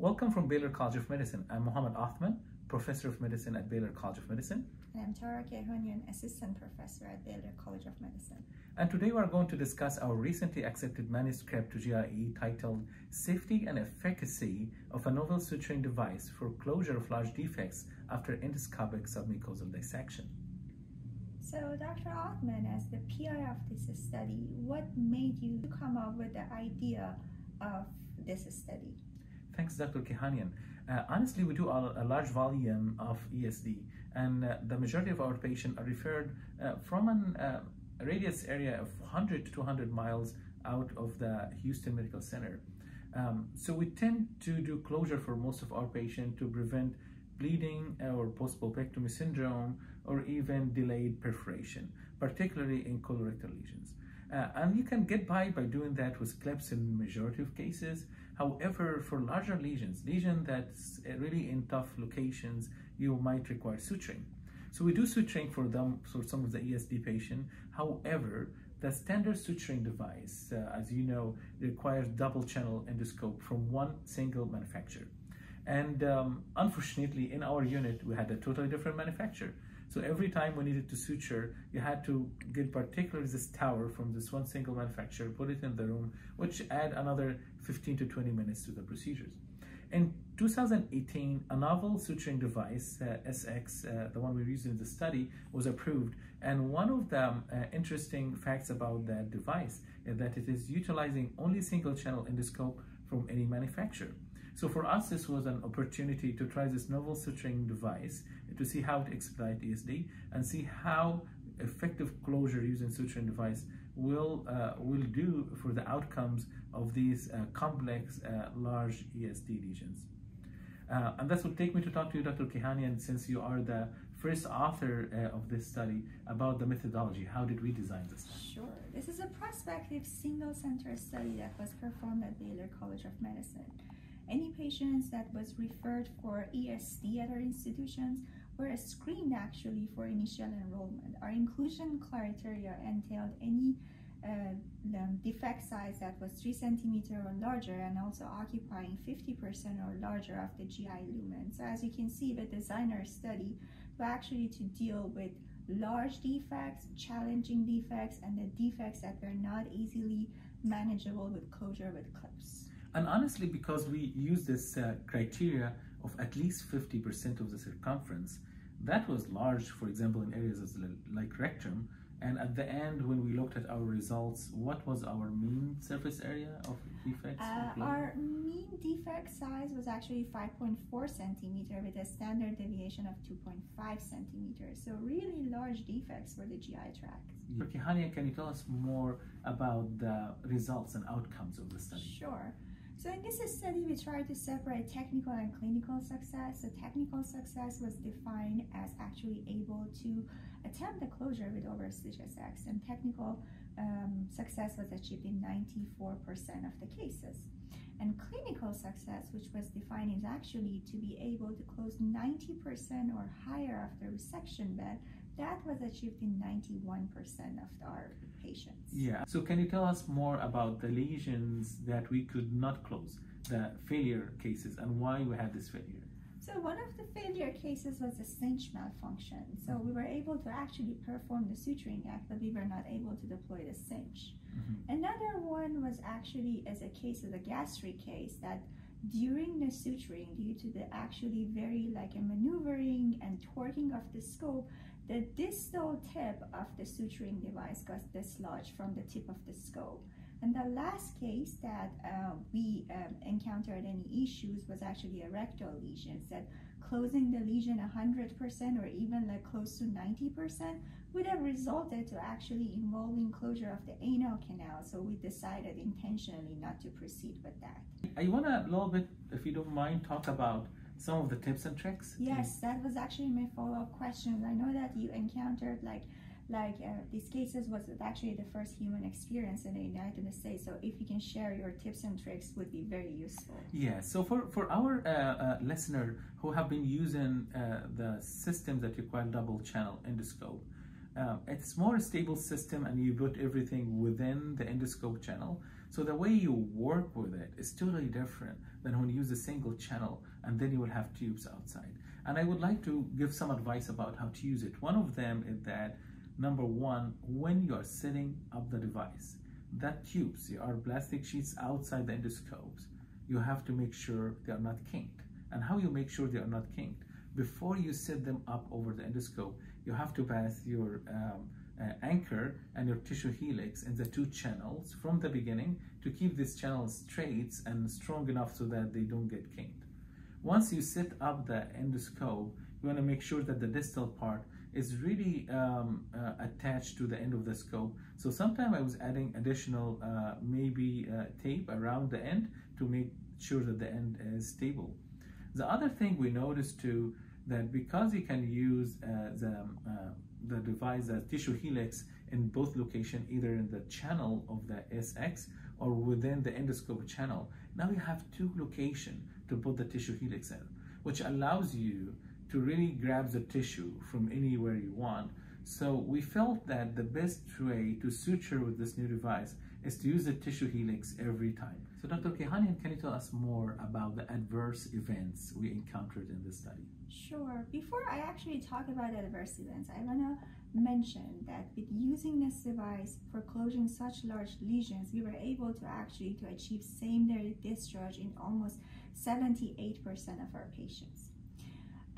Welcome from Baylor College of Medicine. I'm Mohamed Othman, Professor of Medicine at Baylor College of Medicine. And I'm Tara Keihanian, Assistant Professor at Baylor College of Medicine. And today we are going to discuss our recently accepted manuscript to GIE titled Safety and Efficacy of a Novel Suturing Device for Closure of Large Defects After Endoscopic Submucosal Dissection. So, Dr. Othman, as the PI of this study, what made you come up with the idea of this study? Thanks, Dr. Keihanian. Uh, honestly, we do a, a, large volume of ESD, and uh, the majority of our patients are referred uh, from an, uh, a radius area of 100 to 200 miles out of the Houston Medical Center. Um, so we tend to do closure for most of our patients to prevent bleeding or post-polypectomy syndrome or even delayed perforation, particularly in colorectal lesions. Uh, and you can get by by doing that with clips in majority of cases. However, for larger lesions, lesion that's really in tough locations, you might require suturing. So we do suturing for them, for some of the ESD patient. However, the standard suturing device, uh, as you know, requires double channel endoscope from one single manufacturer. And um, unfortunately, in our unit, we had a totally different manufacturer. So every time we needed to suture, you had to get particularly this tower from this one single manufacturer, put it in the room, which add another 15 to 20 minutes to the procedures. In 2018, a novel suturing device, uh, SX, uh, the one we used in the study, was approved. And one of the uh, interesting facts about that device is that it is utilizing only single channel endoscope from any manufacturer. So for us, this was an opportunity to try this novel suturing device to see how to expedite ESD and see how effective closure using suturing device will uh, will do for the outcomes of these uh, complex uh, large ESD lesions. Uh, and that will take me to talk to you, Dr. Keihanian, since you are the first author uh, of this study about the methodology. How did we design this? Sure. This is a prospective single center study that was performed at Baylor College of Medicine. Any patients that was referred for ESD at our institutions were screened actually for initial enrollment. Our inclusion criteria entailed any uh, defect size that was 3 centimeter or larger and also occupying 50% or larger of the GI lumen. So as you can see, the designer study was actually to deal with large defects, challenging defects, and the defects that were not easily manageable with closure with clips. And honestly, because we use this uh, criteria of at least 50% of the circumference, that was large, for example, in areas like rectum. And at the end, when we looked at our results, what was our mean surface area of defects? Uh, our mean defect size was actually 5.4 centimeter with a standard deviation of 2.5 centimeters. So really large defects for the GI tract. Okay, Hania, can you tell us more about the results and outcomes of the study? Sure. So in this study, we tried to separate technical and clinical success. So technical success was defined as actually able to attempt the closure with overstitch SX, and technical um, success was achieved in 94% of the cases. And clinical success, which was defined as actually to be able to close 90% or higher after resection bed, that was achieved in 91% of our patients. Yeah. So can you tell us more about the lesions that we could not close, the failure cases, and why we had this failure? So one of the failure cases was a cinch malfunction. So we were able to actually perform the suturing act, but we were not able to deploy the cinch. Mm-hmm. Another one was actually as a case of a gastric case that during the suturing, due to the actually very like a maneuvering and torquing of the scope, the distal tip of the suturing device got dislodged from the tip of the scope. And the last case that uh, we um, encountered any issues was actually a rectal lesion. That closing the lesion 100% or even like close to 90% would have resulted to actually involving closure of the anal canal. So we decided intentionally not to proceed with that. I want to a little bit, if you don't mind, talk about some of the tips and tricks? Yes, that was actually my follow-up question. I know that you encountered like like uh, these cases was actually the first human experience in the United States. So if you can share your tips and tricks would be very useful. Yeah, so for, for our uh, uh, listener who have been using uh, the system that require double channel endoscope, uh, it's more a stable system and you put everything within the endoscope channel. So the way you work with it is totally different than when you use a single channel and then you will have tubes outside. And I would like to give some advice about how to use it. One of them is that number one, when you are setting up the device, that tubes, are plastic sheets outside the endoscopes, you have to make sure they are not kinked. And how you make sure they are not kinked? Before you set them up over the endoscope, you have to pass your um, anchor and your tissue helix in the two channels from the beginning to keep these channels straight and strong enough so that they don't get kinked. Once you set up the endoscope, you want to make sure that the distal part is really um, uh, attached to the end of the scope. So sometimes I was adding additional uh, maybe uh, tape around the end to make sure that the end is stable. The other thing we noticed too that because you can use uh, the um, uh, the device, the tissue helix in both location, either in the channel of the SX or within the endoscope channel. Now you have two location to put the tissue helix in, which allows you to really grab the tissue from anywhere you want. So we felt that the best way to suture with this new device is to use the tissue helix every time. So Dr. Keihanian, can you tell us more about the adverse events we encountered in this study? Sure. Before I actually talk about adverse events, I want to mention that with using this device for closing such large lesions, we were able to actually to achieve same-day discharge in almost 78% of our patients.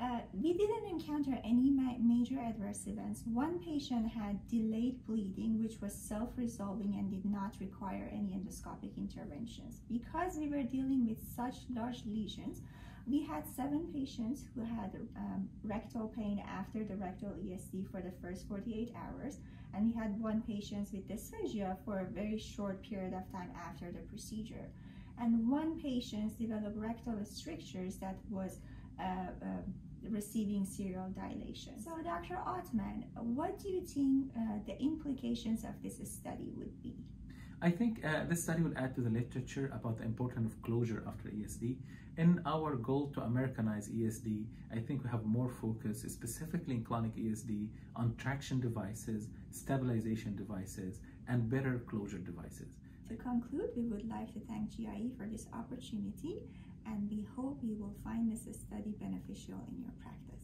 Uh, we didn't encounter any ma major adverse events. One patient had delayed bleeding, which was self-resolving and did not require any endoscopic interventions. Because we were dealing with such large lesions, we had seven patients who had um, rectal pain after the rectal ESD for the first 48 hours, and we had one patient with dysphagia for a very short period of time after the procedure. And one patient developed rectal strictures that was uh, uh, receiving serial dilation. So, Dr. Othman, what do you think uh, the implications of this study would be? I think uh, this study will add to the literature about the importance of closure after ESD. In our goal to Americanize ESD, I think we have more focus, specifically in chronic ESD, on traction devices, stabilization devices, and better closure devices. To conclude, we would like to thank GIE for this opportunity and we hope you will find this study beneficial in your practice.